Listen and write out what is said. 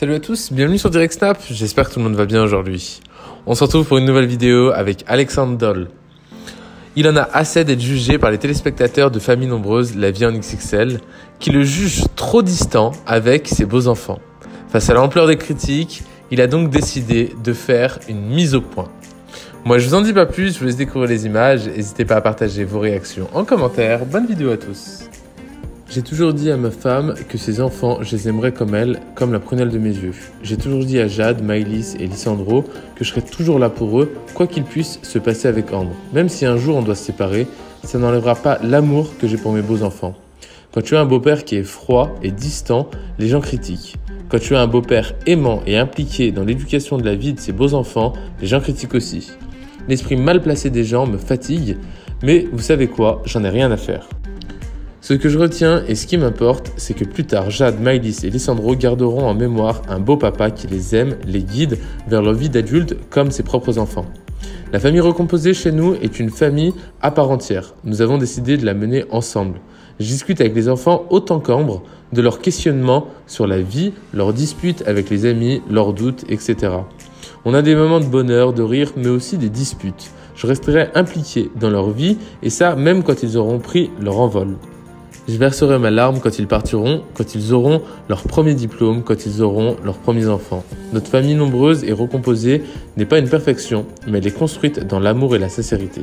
Salut à tous, bienvenue sur Direct Snap, j'espère que tout le monde va bien aujourd'hui. On se retrouve pour une nouvelle vidéo avec Alexandre Doll. Il en a assez d'être jugé par les téléspectateurs de familles nombreuses La vie en XXL, qui le jugent trop distant avec ses beaux enfants. Face à l'ampleur des critiques, il a donc décidé de faire une mise au point. Moi je vous en dis pas plus, je vous laisse découvrir les images, n'hésitez pas à partager vos réactions en commentaire, bonne vidéo à tous. J'ai toujours dit à ma femme que ses enfants, je les aimerais comme elle, comme la prunelle de mes yeux. J'ai toujours dit à Jade, Maïlis et Lissandro que je serais toujours là pour eux, quoi qu'il puisse se passer avec Ambre. Même si un jour on doit se séparer, ça n'enlèvera pas l'amour que j'ai pour mes beaux enfants. Quand tu as un beau-père qui est froid et distant, les gens critiquent. Quand tu as un beau-père aimant et impliqué dans l'éducation de la vie de ses beaux enfants, les gens critiquent aussi. L'esprit mal placé des gens me fatigue, mais vous savez quoi, j'en ai rien à faire. Ce que je retiens et ce qui m'importe, c'est que plus tard, Jade, Maïlis et Lissandro garderont en mémoire un beau papa qui les aime, les guide vers leur vie d'adulte comme ses propres enfants. La famille recomposée chez nous est une famille à part entière. Nous avons décidé de la mener ensemble. Je discute avec les enfants autant qu'Ambre de leurs questionnements sur la vie, leurs disputes avec les amis, leurs doutes, etc. On a des moments de bonheur, de rire, mais aussi des disputes. Je resterai impliqué dans leur vie et ça même quand ils auront pris leur envol. Je verserai ma larme quand ils partiront, quand ils auront leur premier diplôme, quand ils auront leurs premiers enfants. Notre famille nombreuse et recomposée n'est pas une perfection, mais elle est construite dans l'amour et la sincérité.